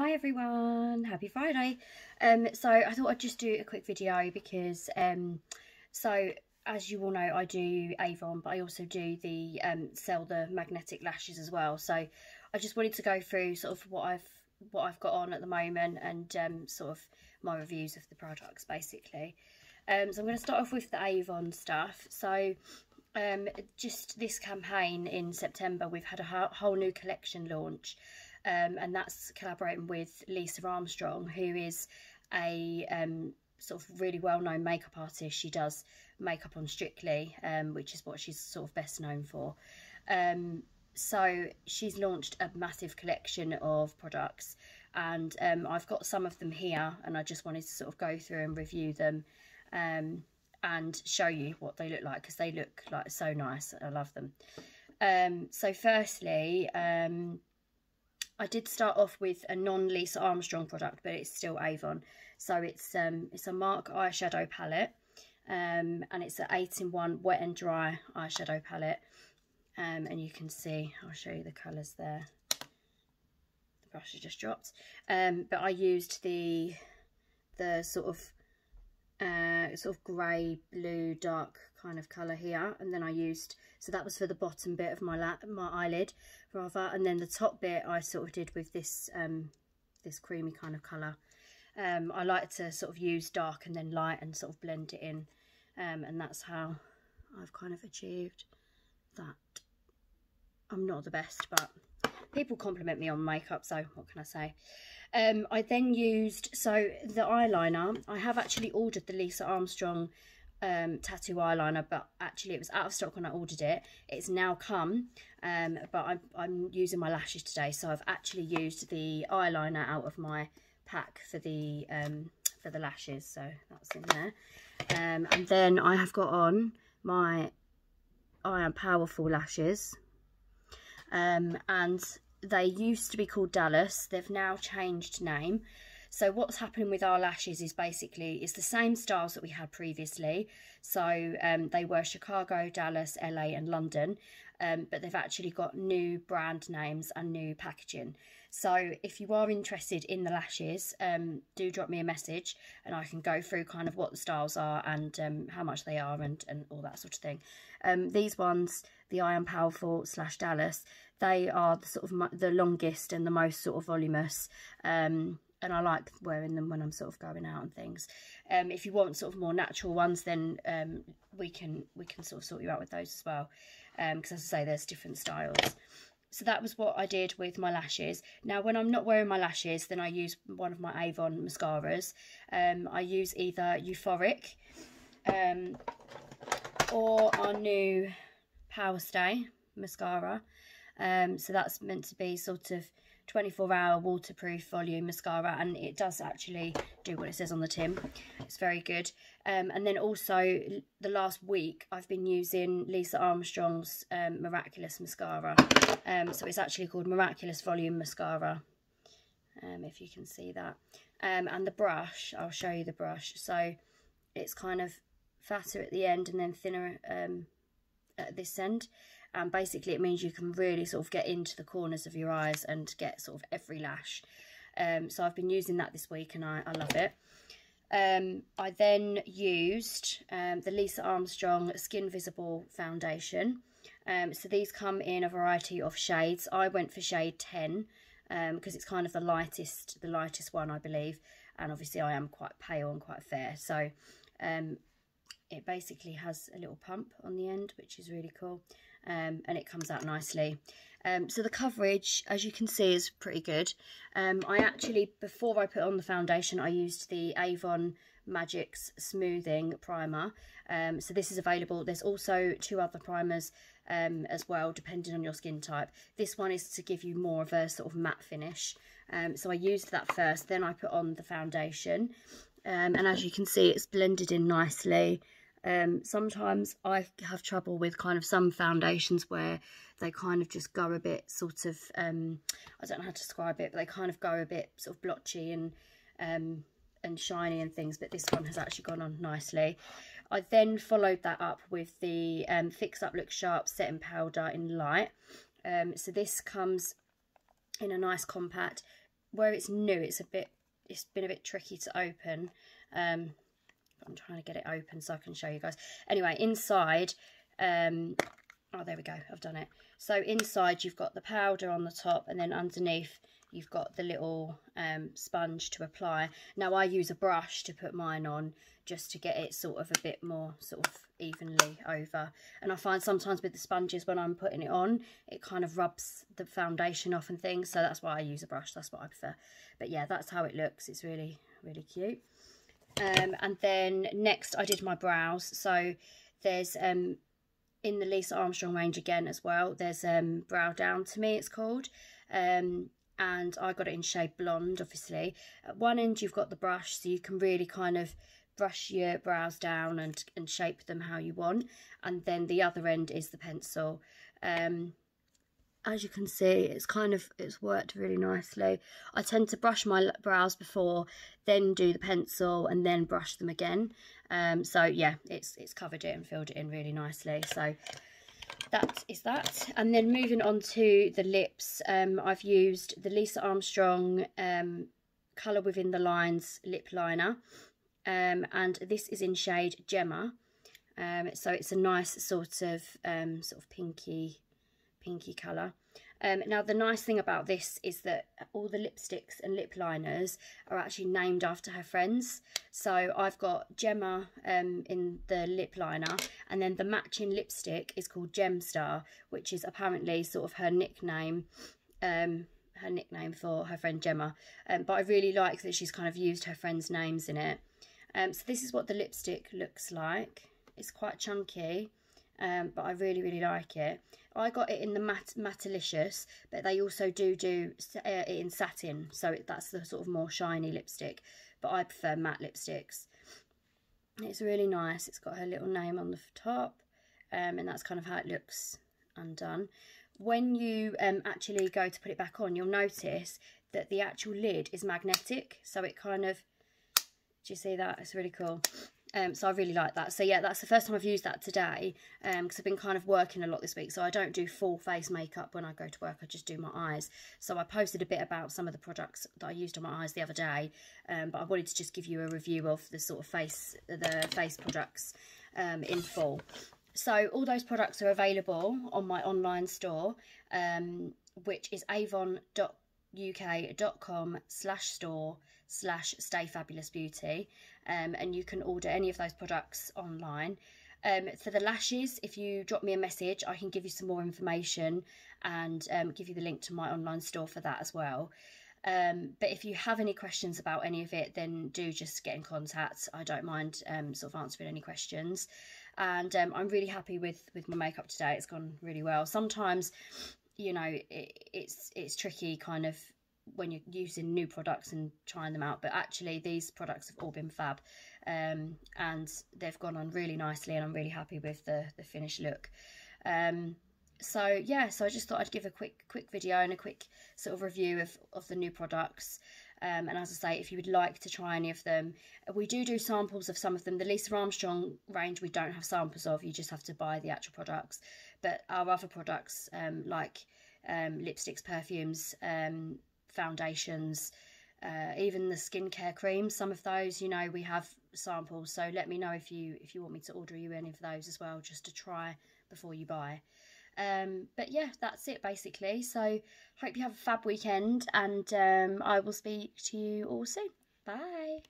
Hi everyone, happy Friday. Um, so I thought I'd just do a quick video because, um, so as you all know, I do Avon, but I also do the, um, sell the magnetic lashes as well. So I just wanted to go through sort of what I've, what I've got on at the moment and, um, sort of my reviews of the products basically. Um, so I'm going to start off with the Avon stuff. So, um, just this campaign in September, we've had a whole new collection launch um, and that's collaborating with Lisa Armstrong, who is a um, sort of really well-known makeup artist. She does makeup on Strictly, um, which is what she's sort of best known for. Um, so she's launched a massive collection of products, and um, I've got some of them here, and I just wanted to sort of go through and review them. Um, and show you what they look like because they look like so nice. I love them. so firstly, um, I did start off with a non-Lisa Armstrong product, but it's still Avon. So it's um, it's a Mark eyeshadow palette, um, and it's an 8-in-1 wet and dry eyeshadow palette. Um, and you can see, I'll show you the colours there. The brush has just dropped. Um, but I used the the sort of uh, sort of grey, blue, dark kind of colour here. And then I used, so that was for the bottom bit of my my eyelid rather. And then the top bit I sort of did with this, um, this creamy kind of colour. Um, I like to sort of use dark and then light and sort of blend it in. Um, and that's how I've kind of achieved that. I'm not the best, but people compliment me on makeup, so what can I say? Um, I then used, so the eyeliner, I have actually ordered the Lisa Armstrong um, tattoo eyeliner, but actually it was out of stock when I ordered it. It's now come, um, but I'm, I'm using my lashes today, so I've actually used the eyeliner out of my pack for the um, for the lashes, so that's in there. Um, and then I have got on my I Am Powerful lashes, um, and they used to be called Dallas. They've now changed name. So what's happening with our lashes is basically it's the same styles that we had previously. So um, they were Chicago, Dallas, LA and London. Um, but they've actually got new brand names and new packaging. So if you are interested in the lashes, um, do drop me a message and I can go through kind of what the styles are and um, how much they are and, and all that sort of thing. Um, these ones, the I Am Powerful slash Dallas, they are the sort of the longest and the most sort of voluminous. Um, and I like wearing them when I'm sort of going out and things. Um, if you want sort of more natural ones, then um, we can we can sort of sort you out with those as well. Because um, as I say, there's different styles. So that was what I did with my lashes. Now, when I'm not wearing my lashes, then I use one of my Avon mascaras. Um, I use either Euphoric um, or our new Power Stay mascara. Um, so that's meant to be sort of 24 hour waterproof volume mascara and it does actually do what it says on the tin. It's very good. Um, and then also the last week I've been using Lisa Armstrong's um, Miraculous mascara. Um, so it's actually called Miraculous Volume Mascara um, if you can see that. Um, and the brush I'll show you the brush. So it's kind of fatter at the end and then thinner um, at this end and basically it means you can really sort of get into the corners of your eyes and get sort of every lash. Um, so I've been using that this week and I, I love it. Um, I then used um, the Lisa Armstrong Skinvisible Foundation. Um, so these come in a variety of shades. I went for shade 10 because um, it's kind of the lightest the lightest one I believe. And obviously I am quite pale and quite fair. So um, it basically has a little pump on the end which is really cool um, and it comes out nicely. Um, so the coverage, as you can see, is pretty good. Um, I actually, before I put on the foundation, I used the Avon Magix Smoothing Primer. Um, so this is available. There's also two other primers um, as well, depending on your skin type. This one is to give you more of a sort of matte finish. Um, so I used that first, then I put on the foundation. and as you can see, it's blended in nicely. Um, sometimes I have trouble with kind of some foundations where they kind of just go a bit sort of, um, I don't know how to describe it, but they kind of go a bit sort of blotchy and um, and shiny and things, but this one has actually gone on nicely. I then followed that up with the um, Fix Up Look Sharp Setting Powder in Light. Um, so this comes in a nice compact where it's new, it's a bit, it's been a bit tricky to open. Um, I'm trying to get it open so I can show you guys. Anyway, inside, um, oh, there we go, I've done it. So inside you've got the powder on the top and then underneath you've got the little um, sponge to apply. Now I use a brush to put mine on just to get it sort of a bit more sort of evenly over. And I find sometimes with the sponges when I'm putting it on, it kind of rubs the foundation off and things. So that's why I use a brush, that's what I prefer. But yeah, that's how it looks. It's really, really cute. Um, and then next I did my brows. So there's um, in the Lisa Armstrong range again as well. There's um, Brow Down to me, it's called. Um, and I got it in shade blonde, obviously. At one end, you've got the brush, so you can really kind of brush your brows down and, and shape them how you want. And then the other end is the pencil. Um, as you can see, it's kind of, it's worked really nicely. I tend to brush my brows before, then do the pencil and then brush them again. Um, so yeah, it's, it's covered it and filled it in really nicely. So that is that and then moving on to the lips um, I've used the Lisa Armstrong um, colour within the lines lip liner um, and this is in shade Gemma um, so it's a nice sort of um, sort of pinky pinky colour um, now, the nice thing about this is that all the lipsticks and lip liners are actually named after her friends. So I've got Gemma um, in the lip liner, and then the matching lipstick is called Gemstar, which is apparently sort of her nickname. Um, her nickname for her friend Gemma. Um, but I really like that she's kind of used her friends' names in it. Um, so this is what the lipstick looks like. It's quite chunky um, but I really, really like it. I got it in the Mat Matalicious, but they also do do uh, it in satin, so that's the sort of more shiny lipstick, but I prefer matte lipsticks. It's really nice. It's got her little name on the top, um, and that's kind of how it looks undone. When you um, actually go to put it back on, you'll notice that the actual lid is magnetic, so it kind of, do you see that? It's really cool. Um, so I really like that. So yeah, that's the first time I've used that today because um, I've been kind of working a lot this week. So I don't do full face makeup when I go to work. I just do my eyes. So I posted a bit about some of the products that I used on my eyes the other day. Um, but I wanted to just give you a review of the sort of face, the face products um, in full. So all those products are available on my online store, um, which is avon.uk.com slash store slash stay fabulous beauty um, and you can order any of those products online. Um, for the lashes, if you drop me a message, I can give you some more information and um, give you the link to my online store for that as well. Um, but if you have any questions about any of it, then do just get in contact. I don't mind um, sort of answering any questions. And um, I'm really happy with, with my makeup today. It's gone really well. Sometimes, you know, it, it's it's tricky kind of when you're using new products and trying them out but actually these products have all been fab um, and they've gone on really nicely and I'm really happy with the, the finished look. Um, so yeah so I just thought I'd give a quick quick video and a quick sort of review of, of the new products. Um, and as I say if you would like to try any of them we do do samples of some of them. The Lisa Armstrong range we don't have samples of you just have to buy the actual products. But our other products um, like um, lipsticks perfumes um, foundations, uh, even the skincare creams. Some of those, you know, we have samples. So let me know if you if you want me to order you any of those as well, just to try before you buy. Um, but yeah, that's it basically. So hope you have a fab weekend, and um, I will speak to you all soon. Bye.